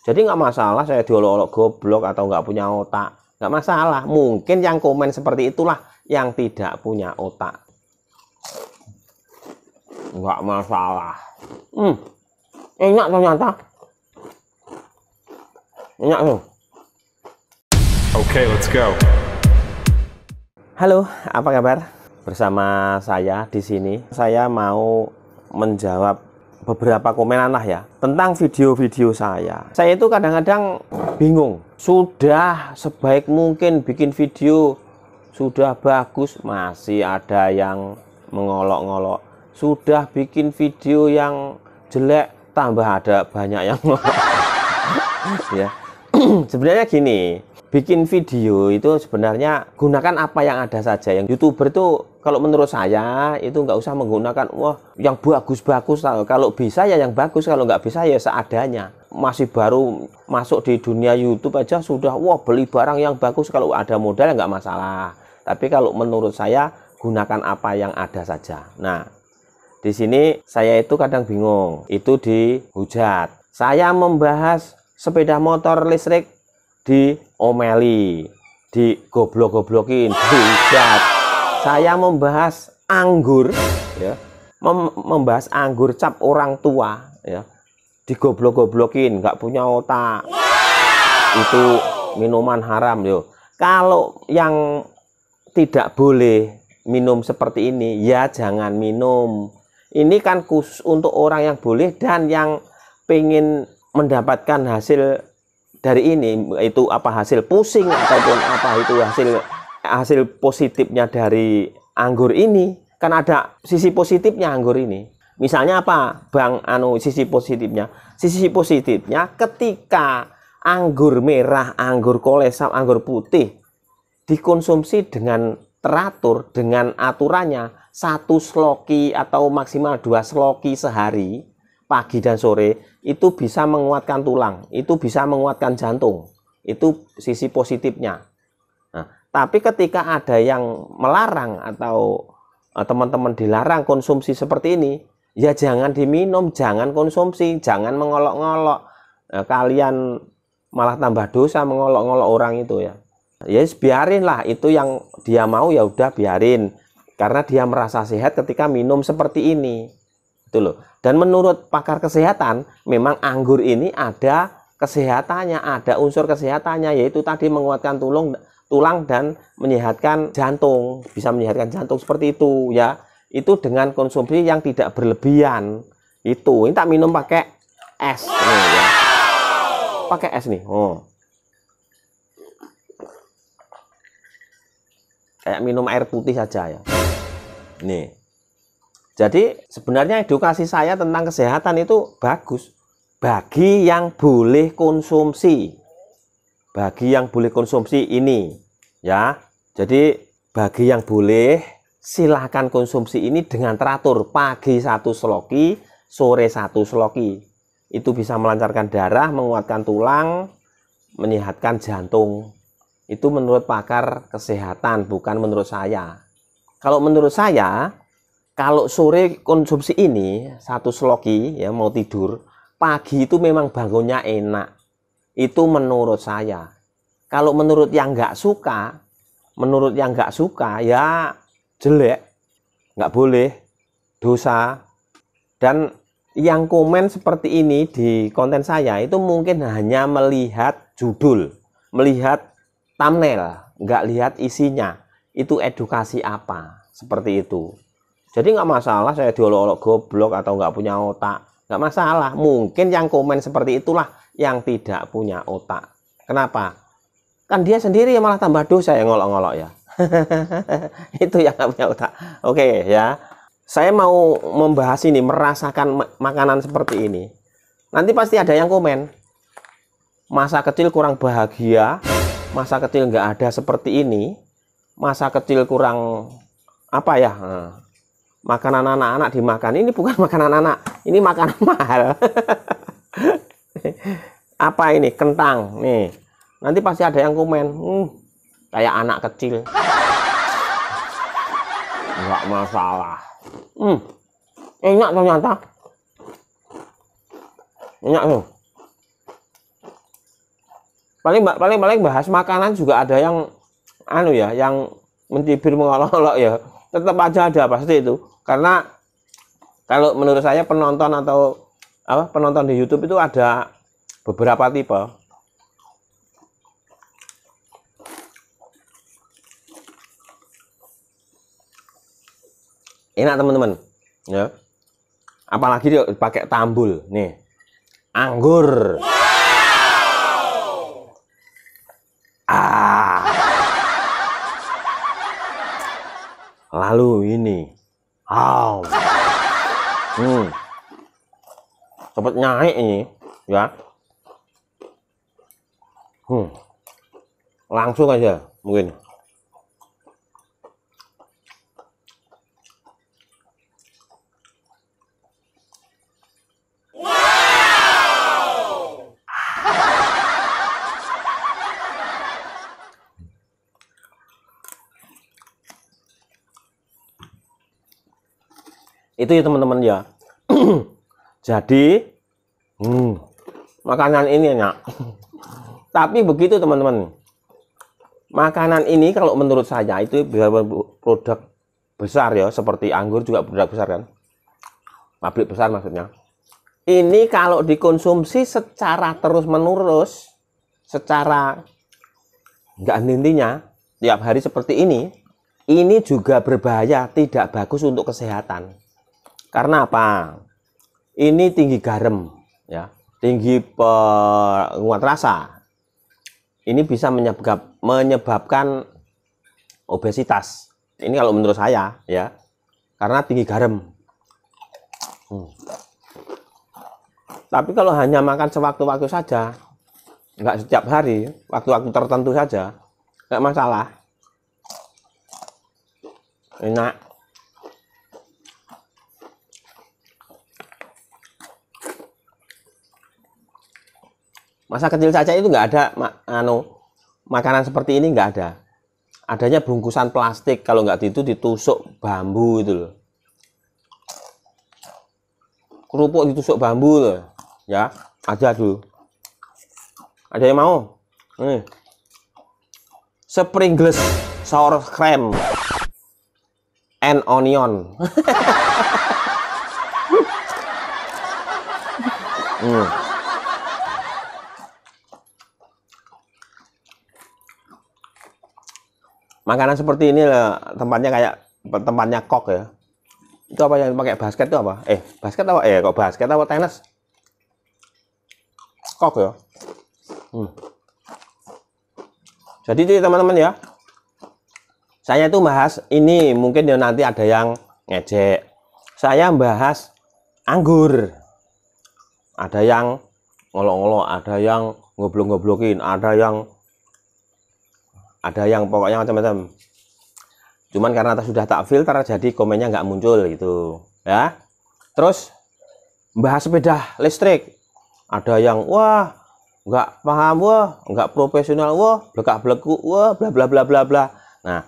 Jadi nggak masalah saya diolok-olok goblok atau nggak punya otak. Nggak masalah. Mungkin yang komen seperti itulah yang tidak punya otak. Nggak masalah. Hmm. Enak ternyata. Enak tuh. Okay, let's go. Halo, apa kabar? Bersama saya di sini. Saya mau menjawab beberapa komenan lah ya tentang video-video saya. Saya itu kadang-kadang bingung. Sudah sebaik mungkin bikin video sudah bagus masih ada yang mengolok-ngolok. Sudah bikin video yang jelek tambah ada banyak yang ya. Sebenarnya gini, bikin video itu sebenarnya gunakan apa yang ada saja. Yang youtuber itu kalau menurut saya itu nggak usah menggunakan wah yang bagus-bagus. Kalau bisa ya yang bagus, kalau nggak bisa ya seadanya. Masih baru masuk di dunia YouTube aja sudah wah beli barang yang bagus. Kalau ada modal ya nggak masalah. Tapi kalau menurut saya gunakan apa yang ada saja. Nah, di sini saya itu kadang bingung. Itu dihujat. Saya membahas sepeda motor listrik diomeli, digoblok-goblokin, dihujat. Saya membahas anggur, ya, mem membahas anggur cap orang tua, ya, digoblok-goblokin, nggak punya otak. Itu minuman haram, yo. Kalau yang tidak boleh minum seperti ini, ya jangan minum. Ini kan khusus untuk orang yang boleh dan yang pengen mendapatkan hasil dari ini itu apa hasil pusing ataupun apa itu hasil hasil positifnya dari anggur ini? Kan ada sisi positifnya anggur ini. Misalnya apa bang? Anu sisi positifnya. Sisi positifnya ketika anggur merah anggur kolesam anggur putih dikonsumsi dengan teratur dengan aturannya satu sloki atau maksimal dua sloki sehari pagi dan sore itu bisa menguatkan tulang, itu bisa menguatkan jantung. Itu sisi positifnya. Nah, tapi ketika ada yang melarang atau eh, teman-teman dilarang konsumsi seperti ini, ya jangan diminum, jangan konsumsi, jangan mengolok-ngolok. Nah, kalian malah tambah dosa mengolok-ngolok orang itu ya. Ya biarin lah, itu yang dia mau ya udah biarin. Karena dia merasa sehat ketika minum seperti ini. Itu loh. Dan menurut pakar kesehatan, memang anggur ini ada kesehatannya, ada unsur kesehatannya, yaitu tadi menguatkan tulang, tulang dan menyehatkan jantung, bisa menyehatkan jantung seperti itu ya. Itu dengan konsumsi yang tidak berlebihan. Itu, ini tak minum pakai es nih ya. Pakai es nih. Oh. Kayak minum air putih saja ya. Nih. Jadi sebenarnya edukasi saya tentang kesehatan itu bagus bagi yang boleh konsumsi. Bagi yang boleh konsumsi ini ya. Jadi bagi yang boleh silahkan konsumsi ini dengan teratur pagi satu sloki, sore satu sloki. Itu bisa melancarkan darah, menguatkan tulang, menyehatkan jantung. Itu menurut pakar kesehatan, bukan menurut saya. Kalau menurut saya, kalau sore konsumsi ini satu sloki ya mau tidur pagi itu memang bangunnya enak. Itu menurut saya. Kalau menurut yang nggak suka menurut yang nggak suka ya jelek. Nggak boleh. Dosa. Dan yang komen seperti ini di konten saya itu mungkin hanya melihat judul melihat thumbnail nggak lihat isinya. Itu edukasi apa? Seperti itu jadi nggak masalah saya diolok-olok goblok atau nggak punya otak. Nggak masalah. Mungkin yang komen seperti itulah yang tidak punya otak. Kenapa? Kan dia sendiri malah tambah dosa yang ngolok-ngolok ya. Itu yang nggak punya otak. Oke ya. Saya mau membahas ini, merasakan makanan seperti ini. Nanti pasti ada yang komen. Masa kecil kurang bahagia, masa kecil nggak ada seperti ini, masa kecil kurang apa ya? Nah, makanan anak-anak dimakan. Ini bukan makanan anak ini makanan mahal. Apa ini? Kentang. Nih. Nanti pasti ada yang komen hmm, kayak anak kecil. Nggak masalah. Hmm, enak ternyata. Enak tuh. Paling paling paling bahas makanan juga ada yang anu ya yang mencibir mengolok-olok ya tetap aja ada pasti itu. Karena kalau menurut saya penonton atau apa penonton di YouTube itu ada beberapa tipe. Enak teman-teman. Ya. Apalagi pakai tambul. Nih. Anggur. ah lalu ini. Wow. Hmm. Cepet naik ini ya. Hmm. Langsung aja mungkin itu ya teman-teman ya. Jadi hmm, makanan ini enak tapi begitu teman-teman. Makanan ini kalau menurut saya itu produk besar ya seperti anggur juga produk besar kan? Pabrik besar maksudnya. Ini kalau dikonsumsi secara terus menerus secara nggak intinya tiap hari seperti ini ini juga berbahaya tidak bagus untuk kesehatan karena apa? Ini tinggi garam, ya, tinggi penguat rasa. Ini bisa menyebab, menyebabkan obesitas. Ini kalau menurut saya, ya, karena tinggi garam. Hmm. Tapi kalau hanya makan sewaktu-waktu saja, nggak setiap hari, waktu-waktu tertentu saja, nggak masalah. Enak. Masa kecil saja itu nggak ada mak, anu makanan seperti ini nggak ada. Adanya bungkusan plastik kalau nggak itu ditusuk bambu itu loh. Kerupuk ditusuk bambu loh ya. Ada dulu. Ada yang mau? Nih Springless sour cream and onion. Hmm. Makanan seperti ini lah tempatnya kayak tempatnya kok ya. Itu apa yang pakai basket itu apa? Eh basket apa? Eh kok basket apa tenis? Kok ya? Hmm. jadi itu teman-teman ya. Saya itu bahas ini mungkin ya nanti ada yang ngejek. Saya bahas anggur. Ada yang ngolok-ngolok ada yang ngoblok-ngoblokin ada yang ada yang pokoknya macam-macam. Cuman karena sudah tak filter jadi komennya nggak muncul gitu ya. Terus bahas sepeda listrik. Ada yang wah nggak paham wah nggak profesional wah belakang beleku wah bla bla bla bla bla. Nah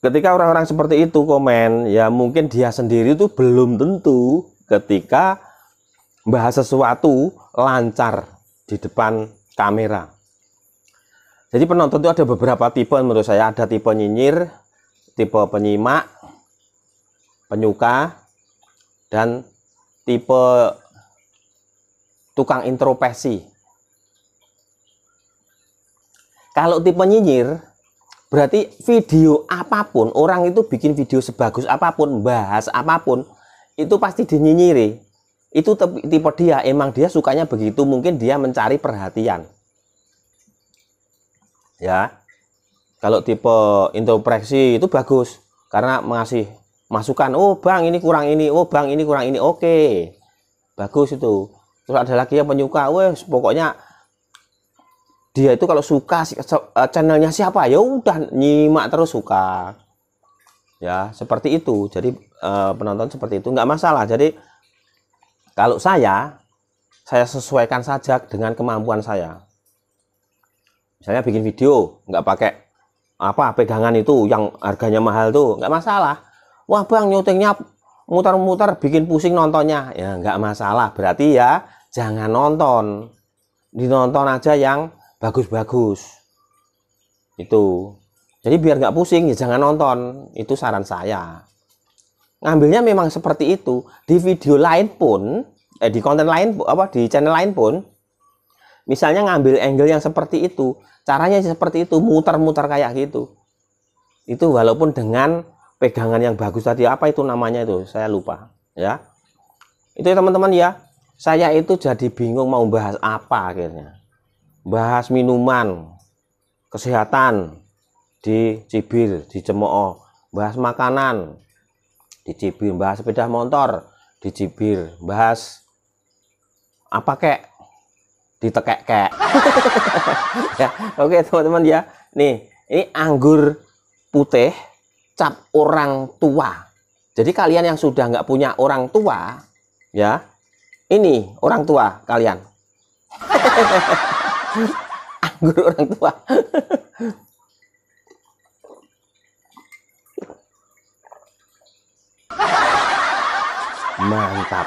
ketika orang-orang seperti itu komen ya mungkin dia sendiri itu belum tentu ketika bahas sesuatu lancar di depan kamera jadi penonton itu ada beberapa tipe menurut saya. Ada tipe nyinyir, tipe penyimak, penyuka, dan tipe tukang introspeksi. Kalau tipe nyinyir, berarti video apa pun, orang itu bikin video sebagus apa pun, bahas apa pun, itu pasti dinyinyiri. Itu tipe dia, emang dia sukanya begitu, mungkin dia mencari perhatian ya. Kalau tipe introspeksi itu bagus karena mengasih masukan oh bang ini kurang ini oh bang ini kurang ini. Oke. Bagus itu. Terus ada lagi yang penyuka wes pokoknya dia itu kalau suka eh, channelnya siapa? Ya udah nyimak terus suka. Ya seperti itu. Jadi eh, penonton seperti itu nggak masalah. Jadi kalau saya saya sesuaikan saja dengan kemampuan saya saya bikin video nggak pakai apa pegangan itu yang harganya mahal tuh nggak masalah. Wah bang nyutingnya muter-muter bikin pusing nontonnya. Ya nggak masalah. Berarti ya jangan nonton. Dinonton aja yang bagus-bagus. Itu. Jadi biar nggak pusing ya jangan nonton. Itu saran saya. Ngambilnya memang seperti itu. Di video lain pun eh di konten lain apa di channel lain pun misalnya ngambil angle yang seperti itu caranya seperti itu muter-muter kayak gitu. Itu walaupun dengan pegangan yang bagus tadi apa itu namanya itu? Saya lupa ya. Itu ya teman-teman ya. Saya itu jadi bingung mau bahas apa akhirnya. Bahas minuman kesehatan di Cibir di Cemooh. Bahas makanan di Cibir. Bahas sepeda motor di Cibir. Bahas apa kek ditekek kek ya oke teman-teman ya. Nih ini anggur putih cap orang tua. Jadi kalian yang sudah nggak punya orang tua ya ini orang tua kalian. Anggur orang tua. Mantap